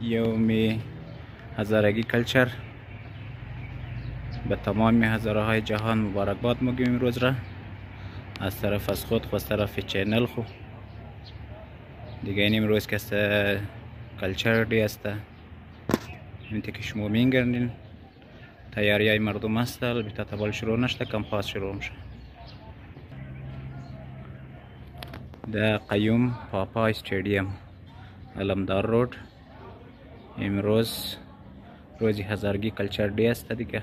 یو می هزارگی کلچر به تمام هزاره های جهان مبارکباد میگیم امروز را از طرف از خود خو از طرف چینل خو دیگه این امروز که است کلچر دی است این که شما میگردین تیاری های مردم است البته تبال شروع نشده کم خواست شروع میشه در قیوم پاپا استادیوم علمدار روډ امروز روزی هزارگی کلچر دی است دیگه